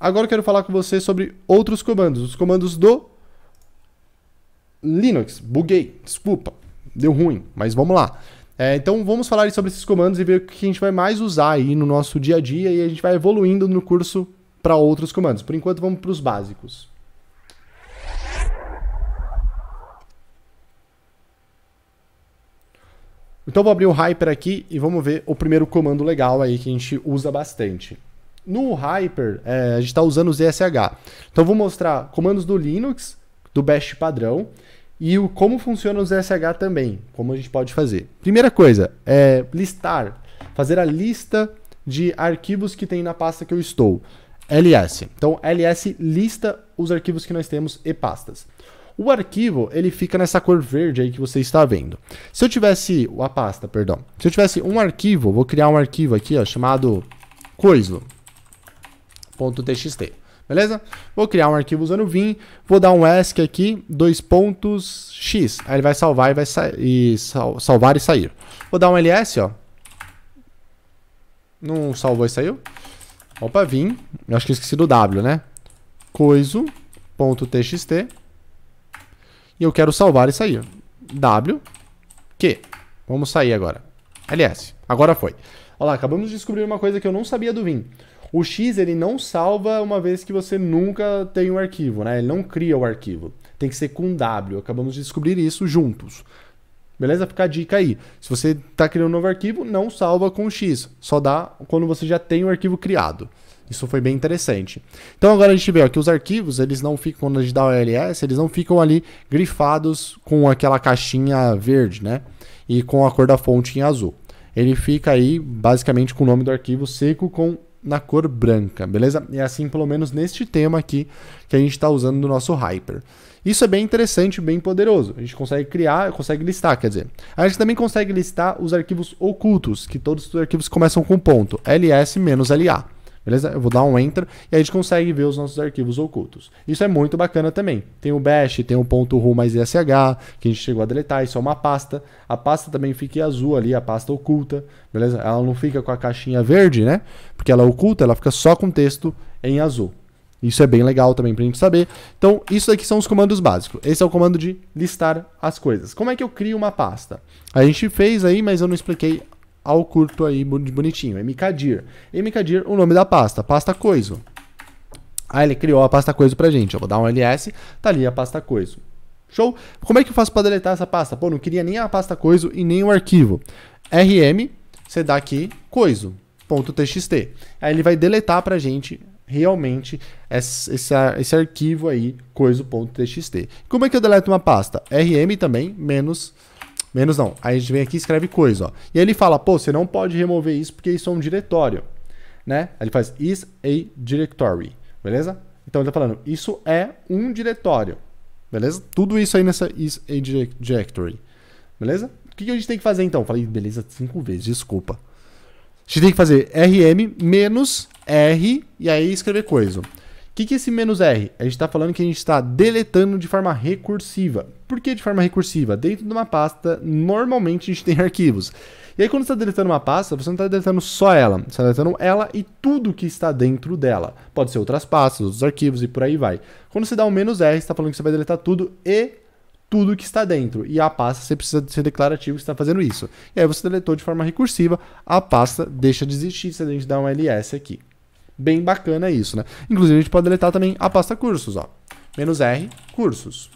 Agora eu quero falar com você sobre outros comandos, os comandos do Linux. Buguei, desculpa, deu ruim, mas vamos lá. É, então vamos falar sobre esses comandos e ver o que a gente vai mais usar aí no nosso dia a dia e a gente vai evoluindo no curso para outros comandos. Por enquanto vamos para os básicos. Então vou abrir o Hyper aqui e vamos ver o primeiro comando legal aí que a gente usa bastante. No Hyper, é, a gente está usando o ZSH. Então vou mostrar comandos do Linux, do Bash padrão, e o, como funciona o ZSH também, como a gente pode fazer. Primeira coisa, é listar, fazer a lista de arquivos que tem na pasta que eu estou. ls. Então, ls lista os arquivos que nós temos e pastas. O arquivo, ele fica nessa cor verde aí que você está vendo. Se eu tivesse, a pasta, perdão. Se eu tivesse um arquivo, vou criar um arquivo aqui, ó, chamado coiso.txt. Beleza? Vou criar um arquivo usando Vim, vou dar um ESC aqui, dois pontos X. Aí ele vai salvar e vai e sal salvar e sair. Vou dar um LS, ó. Não salvou e saiu? Opa, Vim. Eu acho que esqueci do W, né? Coiso.txt. E eu quero salvar e sair. W. Que. Vamos sair agora. LS. Agora foi. Olha lá, acabamos de descobrir uma coisa que eu não sabia do Vim. O X ele não salva uma vez que você nunca tem um arquivo, né? Ele não cria o arquivo. Tem que ser com W. Acabamos de descobrir isso juntos. Beleza? Fica a dica aí. Se você está criando um novo arquivo, não salva com o X. Só dá quando você já tem o um arquivo criado. Isso foi bem interessante. Então agora a gente vê ó, que os arquivos, eles não ficam, quando a gente dá o LS, eles não ficam ali grifados com aquela caixinha verde, né? E com a cor da fonte em azul. Ele fica aí basicamente com o nome do arquivo seco com na cor branca, beleza? É assim, pelo menos neste tema aqui que a gente está usando no nosso Hyper. Isso é bem interessante, bem poderoso. A gente consegue criar, consegue listar, quer dizer. A gente também consegue listar os arquivos ocultos, que todos os arquivos começam com ponto, ls-la. Beleza? Eu vou dar um enter e a gente consegue ver os nossos arquivos ocultos. Isso é muito bacana também. Tem o bash, tem o ponto .ru mais .sh, que a gente chegou a deletar, isso é uma pasta. A pasta também fica azul ali, a pasta oculta, beleza? Ela não fica com a caixinha verde, né? Porque ela é oculta, ela fica só com texto em azul. Isso é bem legal também pra gente saber. Então, isso aqui são os comandos básicos. Esse é o comando de listar as coisas. Como é que eu crio uma pasta? A gente fez aí, mas eu não expliquei ao curto aí bonitinho, mkdir. mkdir, o nome da pasta, pasta coiso. Aí ele criou a pasta coiso pra gente. Eu vou dar um ls, tá ali a pasta coiso. Show? Como é que eu faço para deletar essa pasta? Pô, não queria nem a pasta coiso e nem o arquivo. rm, você dá aqui coiso.txt. Aí ele vai deletar pra gente realmente esse, esse, esse arquivo aí, coiso.txt. Como é que eu deleto uma pasta? rm também, menos Menos não. Aí a gente vem aqui e escreve coisa, ó. E aí ele fala, pô, você não pode remover isso porque isso é um diretório, né? Aí ele faz is a directory, beleza? Então ele tá falando, isso é um diretório, beleza? Tudo isso aí nessa is a directory, beleza? O que, a gente tem que fazer então? Falei, beleza, cinco vezes, desculpa. A gente tem que fazer rm menos r e aí escrever coisa que, que é esse menos R? A gente está falando que a gente está deletando de forma recursiva. Por que de forma recursiva? Dentro de uma pasta, normalmente a gente tem arquivos. E aí, quando você está deletando uma pasta, você não está deletando só ela, você está deletando ela e tudo que está dentro dela. Pode ser outras pastas, outros arquivos e por aí vai. Quando você dá um menos R, você está falando que você vai deletar tudo e tudo que está dentro. E a pasta, você precisa ser declarativo que está fazendo isso. E aí você deletou de forma recursiva, a pasta deixa de existir se a gente dá um ls aqui. Bem bacana isso, né? Inclusive, a gente pode deletar também a pasta cursos, ó. Menos R, cursos.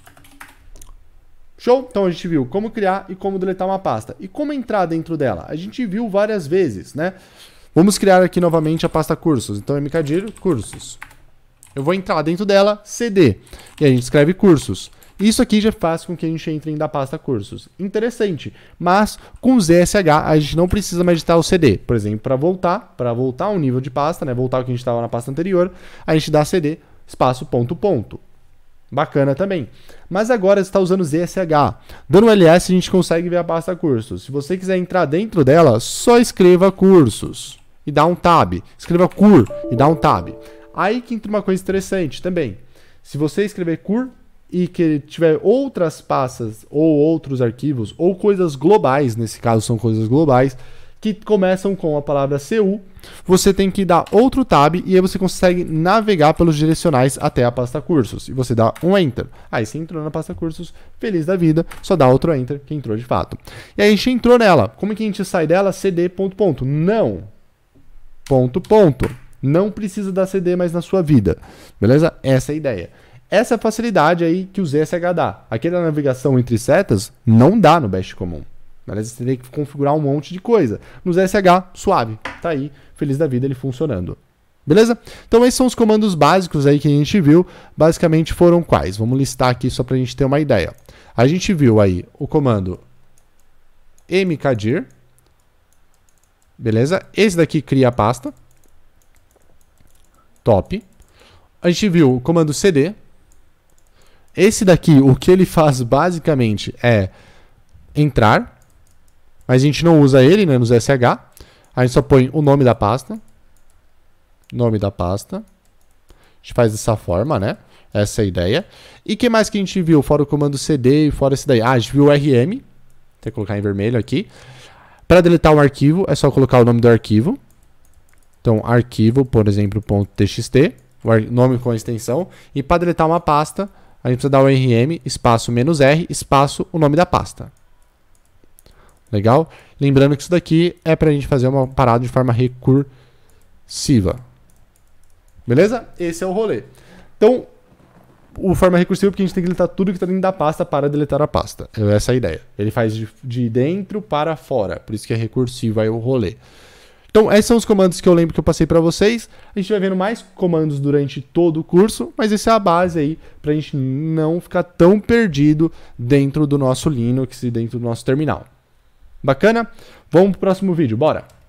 Show? Então a gente viu como criar e como deletar uma pasta. E como entrar dentro dela? A gente viu várias vezes, né? Vamos criar aqui novamente a pasta cursos. Então, mkdir cursos. Eu vou entrar dentro dela, cd. E a gente escreve cursos. Isso aqui já faz com que a gente entre em da pasta cursos. Interessante. Mas com ZSH a gente não precisa mais digitar o CD. Por exemplo, para voltar, para voltar um nível de pasta, né, voltar o que a gente estava na pasta anterior, a gente dá CD espaço ponto ponto. Bacana também. Mas agora está usando ZSH. Dando LS a gente consegue ver a pasta cursos. Se você quiser entrar dentro dela, só escreva cursos e dá um tab. Escreva cur e dá um tab. Aí que entra uma coisa interessante também. Se você escrever cur, e que tiver outras pastas ou outros arquivos ou coisas globais, nesse caso são coisas globais, que começam com a palavra CU, você tem que dar outro tab e aí você consegue navegar pelos direcionais até a pasta cursos. E você dá um enter. Aí você entrou na pasta cursos, feliz da vida, só dá outro enter que entrou de fato. E aí a gente entrou nela. Como que a gente sai dela? CD ponto ponto. Não. Ponto ponto. Não precisa dar CD mais na sua vida. Beleza? Essa é a ideia. Essa facilidade aí que o ZSH dá. Aquela navegação entre setas não dá no Bash comum. Beleza? Você tem que configurar um monte de coisa. No ZSH, suave. Tá aí, feliz da vida ele funcionando. Beleza? Então esses são os comandos básicos aí que a gente viu. Basicamente foram quais? Vamos listar aqui só para a gente ter uma ideia. A gente viu aí o comando mkdir. Beleza? Esse daqui cria a pasta. Top. A gente viu o comando cd. Esse daqui, o que ele faz basicamente é entrar mas a gente não usa ele né, nos SH. A gente só põe o nome da pasta. Nome da pasta. A gente faz dessa forma, né? Essa é a ideia. E que mais que a gente viu? Fora o comando CD e fora esse daí. Ah, a gente viu o RM. Que colocar em vermelho aqui. Para deletar um arquivo, é só colocar o nome do arquivo. Então, arquivo, por exemplo, .txt, o nome com extensão. E para deletar uma pasta, a gente precisa dar o RM, espaço menos R, espaço, o nome da pasta. Legal? Lembrando que isso daqui é para a gente fazer uma parada de forma recursiva. Beleza? Esse é o rolê. Então, o forma recursiva porque a gente tem que deletar tudo que está dentro da pasta para deletar a pasta. Essa é a ideia. Ele faz de, de dentro para fora. Por isso que é recursivo aí o rolê. Então, esses são os comandos que eu lembro que eu passei para vocês. A gente vai vendo mais comandos durante todo o curso, mas essa é a base aí para a gente não ficar tão perdido dentro do nosso Linux e dentro do nosso terminal. Bacana? Vamos pro próximo vídeo, bora!